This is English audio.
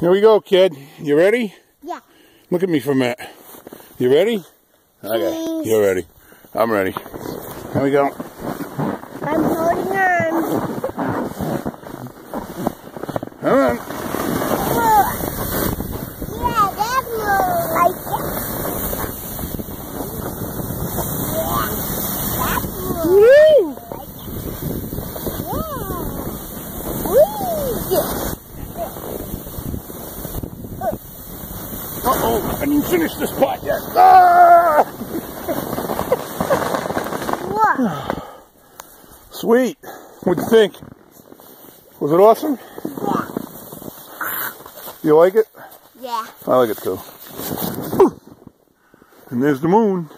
Here we go, kid. You ready? Yeah. Look at me for a minute. You ready? Okay, you're ready. I'm ready. Here we go. I'm holding on. Come on. Yeah, that's more like it. Yeah, that's more Woo! like it. Yeah. Woo! Uh-oh, I didn't finish this pot yet. Ah! What? Sweet. What'd you think? Was it awesome? Yeah. You like it? Yeah. I like it too. And there's the moon.